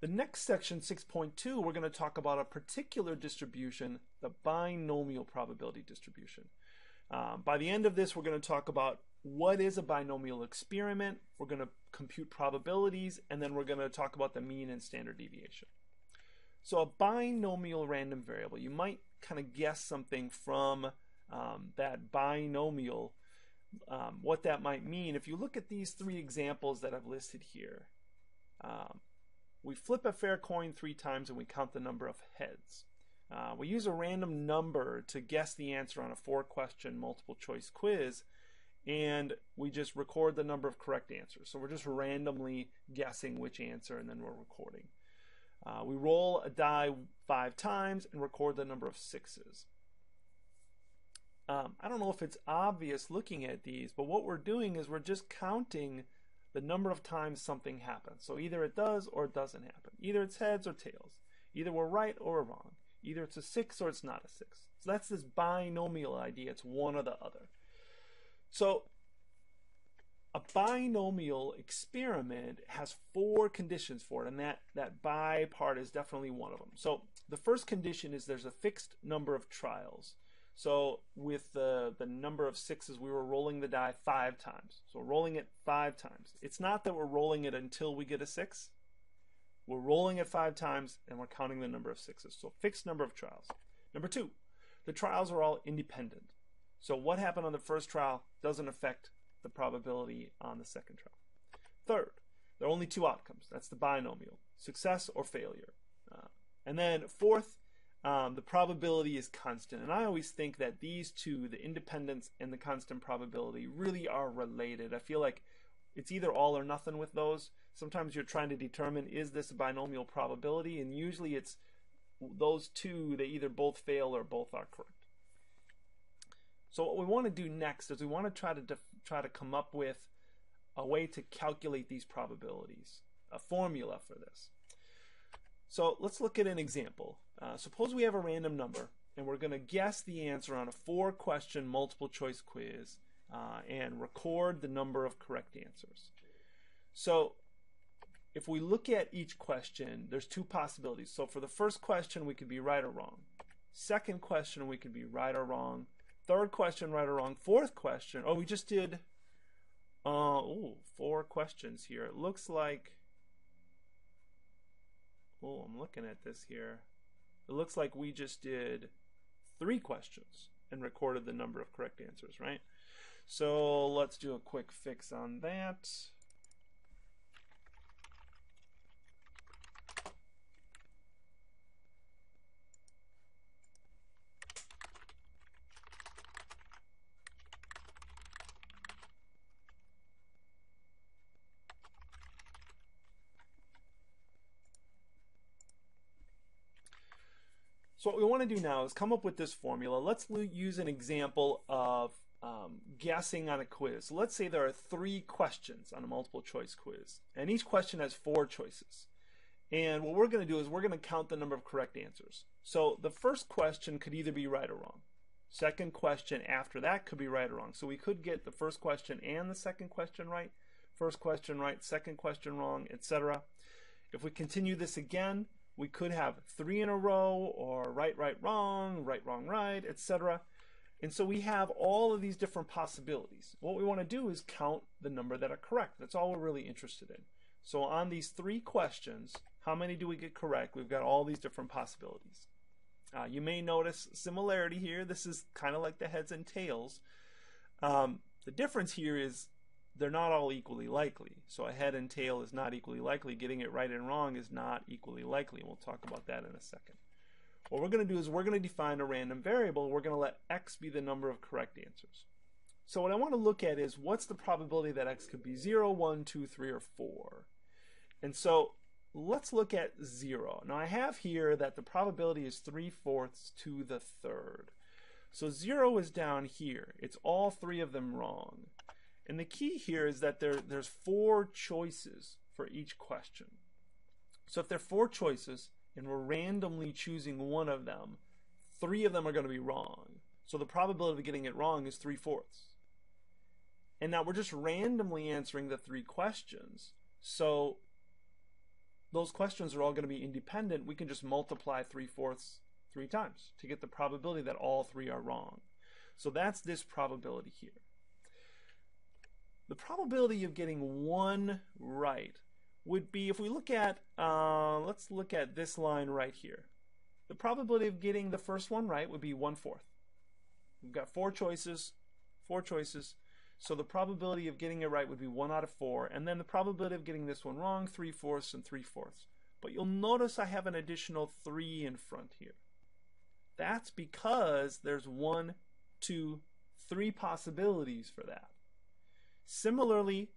The next section, 6.2, we're going to talk about a particular distribution, the binomial probability distribution. Um, by the end of this, we're going to talk about what is a binomial experiment, we're going to compute probabilities, and then we're going to talk about the mean and standard deviation. So a binomial random variable, you might kind of guess something from um, that binomial, um, what that might mean. If you look at these three examples that I've listed here, um, we flip a fair coin three times and we count the number of heads. Uh, we use a random number to guess the answer on a four question multiple choice quiz and we just record the number of correct answers. So we're just randomly guessing which answer and then we're recording. Uh, we roll a die five times and record the number of sixes. Um, I don't know if it's obvious looking at these, but what we're doing is we're just counting the number of times something happens. So either it does or it doesn't happen. Either it's heads or tails. Either we're right or we're wrong. Either it's a 6 or it's not a 6. So that's this binomial idea. It's one or the other. So a binomial experiment has four conditions for it, and that, that bi part is definitely one of them. So the first condition is there's a fixed number of trials. So with the, the number of sixes, we were rolling the die five times. So rolling it five times. It's not that we're rolling it until we get a six. We're rolling it five times and we're counting the number of sixes. So fixed number of trials. Number two, the trials are all independent. So what happened on the first trial doesn't affect the probability on the second trial. Third, there are only two outcomes. That's the binomial, success or failure. Uh, and then fourth, um, the probability is constant. And I always think that these two, the independence and the constant probability, really are related. I feel like it's either all or nothing with those. Sometimes you're trying to determine is this a binomial probability, and usually it's those two, they either both fail or both are correct. So what we want to do next is we want to try to try to come up with a way to calculate these probabilities, a formula for this. So let's look at an example. Uh, suppose we have a random number and we're going to guess the answer on a four question multiple choice quiz uh, and record the number of correct answers. So if we look at each question, there's two possibilities. So for the first question, we could be right or wrong. Second question, we could be right or wrong. Third question, right or wrong. Fourth question, oh, we just did uh, ooh, four questions here. It looks like Oh, I'm looking at this here. It looks like we just did three questions and recorded the number of correct answers, right? So let's do a quick fix on that. So what we want to do now is come up with this formula. Let's use an example of um, guessing on a quiz. So let's say there are three questions on a multiple choice quiz, and each question has four choices. And what we're going to do is we're going to count the number of correct answers. So the first question could either be right or wrong. Second question after that could be right or wrong. So we could get the first question and the second question right, first question right, second question wrong, etc. If we continue this again, we could have three in a row or right, right, wrong, right, wrong, right, etc. And so we have all of these different possibilities. What we want to do is count the number that are correct. That's all we're really interested in. So on these three questions, how many do we get correct? We've got all these different possibilities. Uh, you may notice similarity here. This is kind of like the heads and tails. Um, the difference here is they're not all equally likely. So a head and tail is not equally likely. Getting it right and wrong is not equally likely. We'll talk about that in a second. What we're going to do is we're going to define a random variable. We're going to let x be the number of correct answers. So what I want to look at is what's the probability that x could be 0, 1, 2, 3, or 4. And so let's look at 0. Now I have here that the probability is 3 fourths to the third. So 0 is down here. It's all three of them wrong. And the key here is that there, there's four choices for each question. So if there are four choices and we're randomly choosing one of them, three of them are going to be wrong. So the probability of getting it wrong is three fourths. And now we're just randomly answering the three questions. So those questions are all going to be independent, we can just multiply 3 fourths three times to get the probability that all three are wrong. So that's this probability here. The probability of getting one right would be, if we look at, uh, let's look at this line right here. The probability of getting the first one right would be one fourth. We've got four choices, four choices. So the probability of getting it right would be one out of four. And then the probability of getting this one wrong, three fourths and three fourths. But you'll notice I have an additional three in front here. That's because there's one, two, three possibilities for that. Similarly,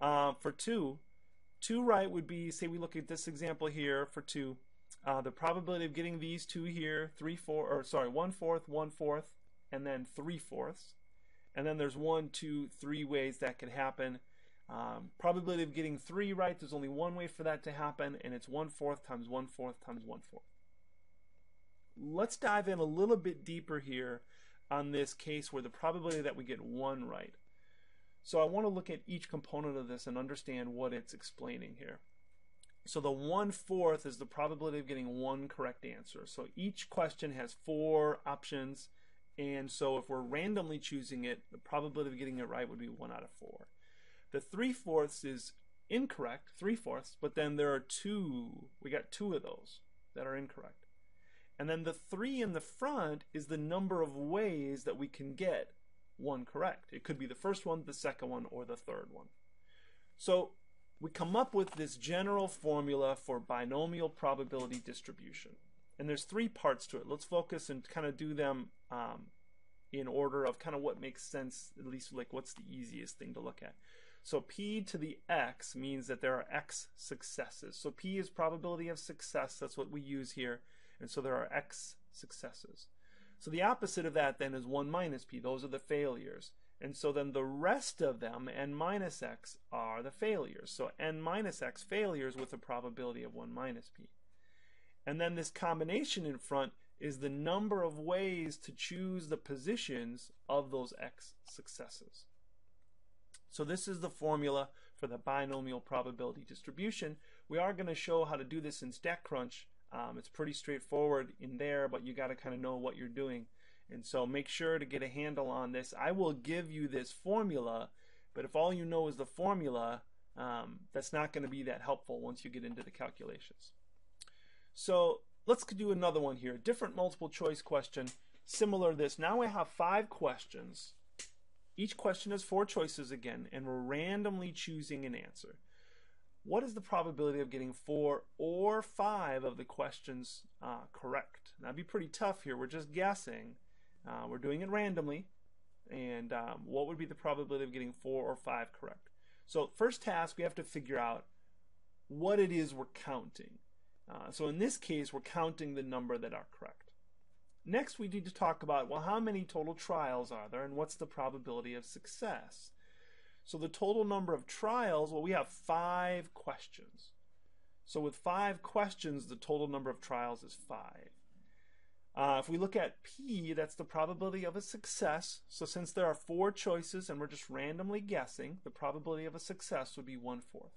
uh, for two, two right would be, say we look at this example here for two, uh, the probability of getting these two here, three, four, or sorry, one fourth, one fourth, and then three fourths. And then there's one, two, three ways that could happen. Um, probability of getting three right, there's only one way for that to happen, and it's one fourth times one fourth times one fourth. Let's dive in a little bit deeper here on this case where the probability that we get one right. So I want to look at each component of this and understand what it's explaining here. So the one-fourth is the probability of getting one correct answer. So each question has four options, and so if we're randomly choosing it, the probability of getting it right would be one out of four. The three-fourths is incorrect, three-fourths, but then there are two, we got two of those that are incorrect. And then the three in the front is the number of ways that we can get one correct. It could be the first one, the second one, or the third one. So we come up with this general formula for binomial probability distribution. And there's three parts to it. Let's focus and kind of do them um, in order of kind of what makes sense, at least like what's the easiest thing to look at. So p to the x means that there are x successes. So p is probability of success. That's what we use here. And so there are x successes. So the opposite of that then is 1 minus p. Those are the failures. And so then the rest of them, n minus x, are the failures. So n minus x failures with a probability of 1 minus p. And then this combination in front is the number of ways to choose the positions of those x successes. So this is the formula for the binomial probability distribution. We are going to show how to do this in StatCrunch um, it's pretty straightforward in there, but you got to kind of know what you're doing. And so make sure to get a handle on this. I will give you this formula, but if all you know is the formula, um, that's not going to be that helpful once you get into the calculations. So let's do another one here. Different multiple choice question, similar to this. Now I have five questions. Each question has four choices again, and we're randomly choosing an answer what is the probability of getting four or five of the questions uh, correct? That'd be pretty tough here. We're just guessing. Uh, we're doing it randomly. And um, what would be the probability of getting four or five correct? So first task, we have to figure out what it is we're counting. Uh, so in this case, we're counting the number that are correct. Next, we need to talk about, well, how many total trials are there and what's the probability of success? So the total number of trials, well, we have five questions. So with five questions, the total number of trials is five. Uh, if we look at P, that's the probability of a success. So since there are four choices and we're just randomly guessing, the probability of a success would be one fourth.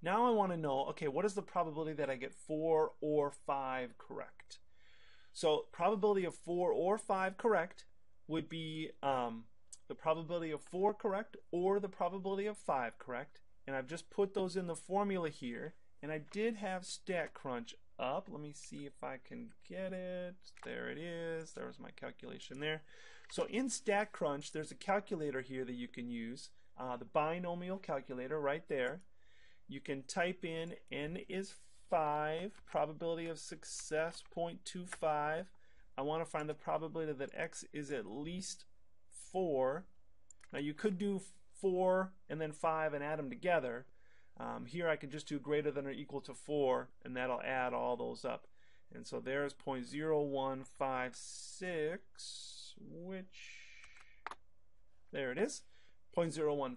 Now I want to know, okay, what is the probability that I get four or five correct? So probability of four or five correct would be um, the probability of 4 correct or the probability of 5 correct. And I've just put those in the formula here. And I did have StatCrunch up. Let me see if I can get it. There it is. There's my calculation there. So in StatCrunch, there's a calculator here that you can use. Uh, the binomial calculator right there. You can type in n is 5, probability of success 0.25. I want to find the probability that x is at least 4. Now you could do 4 and then 5 and add them together. Um, here I could just do greater than or equal to 4 and that'll add all those up. And so there's 0.0156 which there it is 0.0156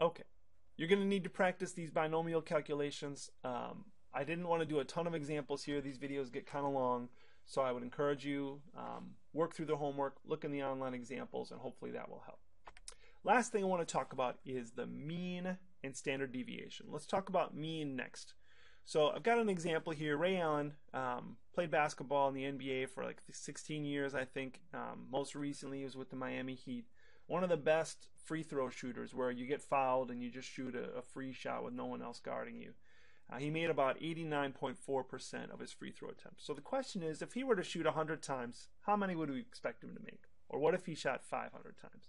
okay you're going to need to practice these binomial calculations um, I didn't want to do a ton of examples here these videos get kind of long so I would encourage you, um, work through the homework, look in the online examples, and hopefully that will help. Last thing I want to talk about is the mean and standard deviation. Let's talk about mean next. So I've got an example here. Ray Allen um, played basketball in the NBA for like 16 years, I think. Um, most recently, he was with the Miami Heat. One of the best free throw shooters, where you get fouled and you just shoot a, a free shot with no one else guarding you. Uh, he made about 89.4% of his free throw attempts. So the question is, if he were to shoot 100 times, how many would we expect him to make? Or what if he shot 500 times?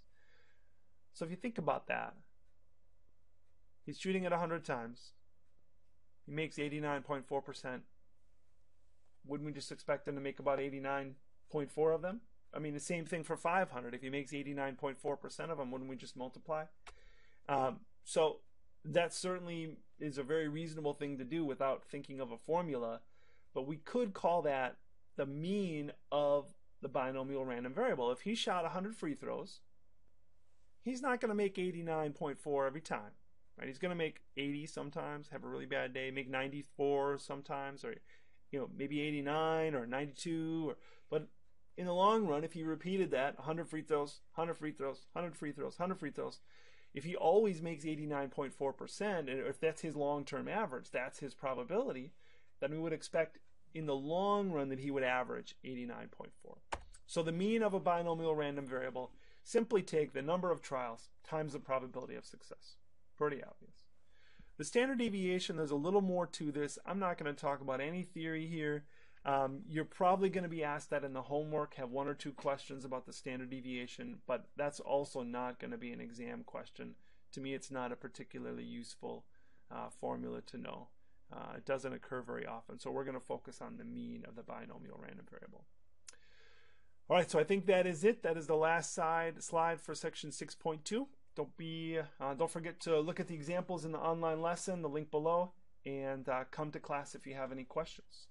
So if you think about that, he's shooting it 100 times. He makes 89.4%. Wouldn't we just expect him to make about 89.4 of them? I mean, the same thing for 500. If he makes 89.4% of them, wouldn't we just multiply? Um, so that certainly is a very reasonable thing to do without thinking of a formula, but we could call that the mean of the binomial random variable. If he shot 100 free throws, he's not going to make 89.4 every time. Right? He's going to make 80 sometimes, have a really bad day, make 94 sometimes, or you know maybe 89 or 92. Or, but in the long run, if he repeated that 100 free throws, 100 free throws, 100 free throws, 100 free throws, if he always makes 89.4%, and if that's his long-term average, that's his probability, then we would expect in the long run that he would average 89.4. So the mean of a binomial random variable Simply take the number of trials times the probability of success. Pretty obvious. The standard deviation, there's a little more to this. I'm not going to talk about any theory here. Um, you're probably going to be asked that in the homework, have one or two questions about the standard deviation, but that's also not going to be an exam question. To me, it's not a particularly useful uh, formula to know. Uh, it doesn't occur very often, so we're going to focus on the mean of the binomial random variable. All right, so I think that is it. That is the last side slide for section 6.2. Don't be, uh, don't forget to look at the examples in the online lesson, the link below, and uh, come to class if you have any questions.